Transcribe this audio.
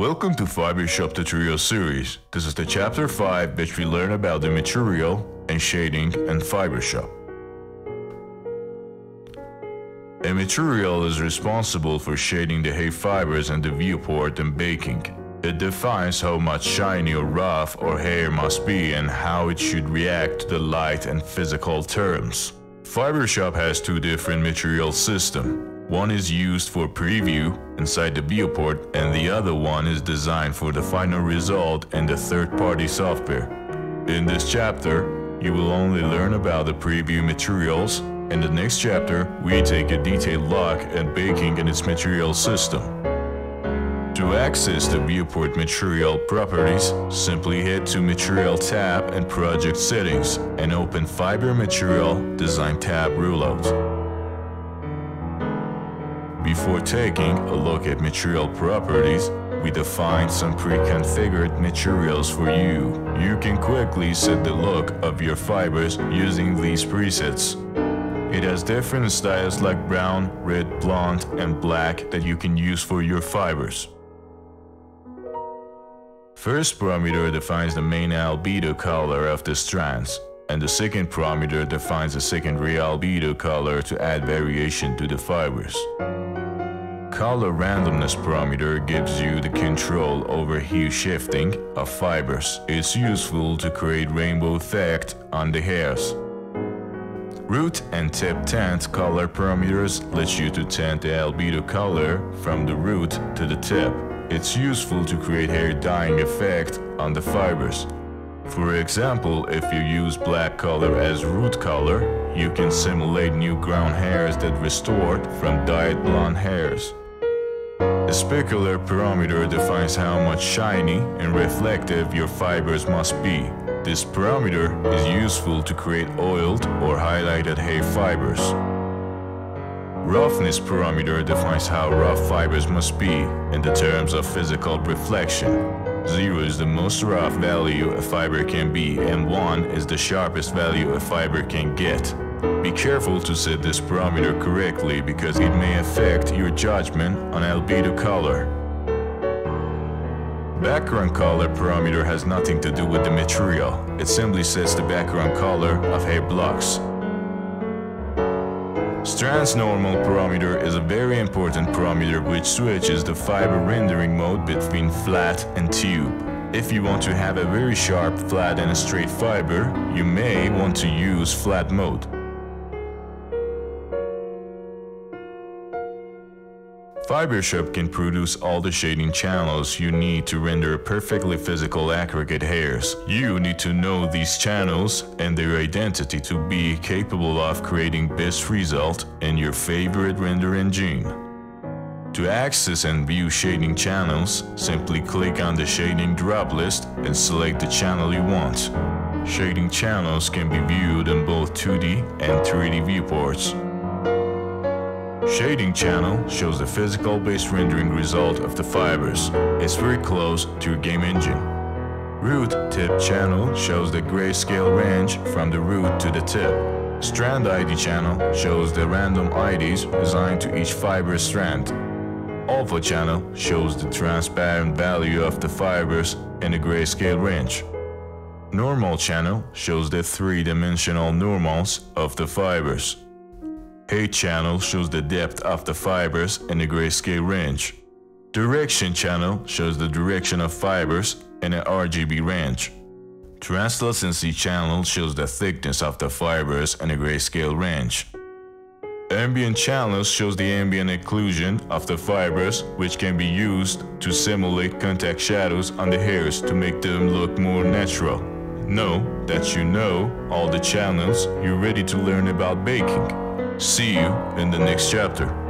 Welcome to FiberShop tutorial series. This is the chapter 5 which we learn about the material and shading and FiberShop. A material is responsible for shading the hay fibers and the viewport and baking. It defines how much shiny or rough or hair must be and how it should react to the light and physical terms. FiberShop has two different material systems. One is used for preview inside the viewport and the other one is designed for the final result in the third-party software. In this chapter, you will only learn about the preview materials. In the next chapter, we take a detailed look at baking and its material system. To access the viewport material properties, simply head to Material tab and Project Settings and open Fiber Material Design tab Rollout. Before taking a look at material properties, we define some pre-configured materials for you. You can quickly set the look of your fibers using these presets. It has different styles like brown, red, blonde, and black that you can use for your fibers. First parameter defines the main albedo color of the strands, and the second parameter defines the secondary albedo color to add variation to the fibers color randomness parameter gives you the control over hue shifting of fibers. It's useful to create rainbow effect on the hairs. Root and tip tint color parameters let you to tint the albedo color from the root to the tip. It's useful to create hair dyeing effect on the fibers. For example, if you use black color as root color, you can simulate new ground hairs that restored from dyed blonde hairs. The specular parameter defines how much shiny and reflective your fibers must be. This parameter is useful to create oiled or highlighted hair fibers. Roughness parameter defines how rough fibers must be in the terms of physical reflection. 0 is the most rough value a fiber can be and 1 is the sharpest value a fiber can get. Be careful to set this parameter correctly because it may affect your judgment on albedo color. Background color parameter has nothing to do with the material. It simply sets the background color of hair blocks. Strands normal parameter is a very important parameter which switches the fiber rendering mode between flat and tube. If you want to have a very sharp, flat and a straight fiber, you may want to use flat mode. FiberShop can produce all the shading channels you need to render perfectly physical aggregate hairs. You need to know these channels and their identity to be capable of creating best result in your favorite render engine. To access and view shading channels, simply click on the shading drop list and select the channel you want. Shading channels can be viewed in both 2D and 3D viewports. Shading channel shows the physical based rendering result of the fibers. It's very close to your game engine. Root tip channel shows the grayscale range from the root to the tip. Strand ID channel shows the random IDs assigned to each fiber strand. Alpha channel shows the transparent value of the fibers in the grayscale range. Normal channel shows the three-dimensional normals of the fibers. Height channel shows the depth of the fibers in the grayscale range. Direction channel shows the direction of fibers in an RGB range. Translucency channel shows the thickness of the fibers in a grayscale range. Ambient channel shows the ambient occlusion of the fibers which can be used to simulate contact shadows on the hairs to make them look more natural. Know that you know all the channels you're ready to learn about baking. See you in the next chapter.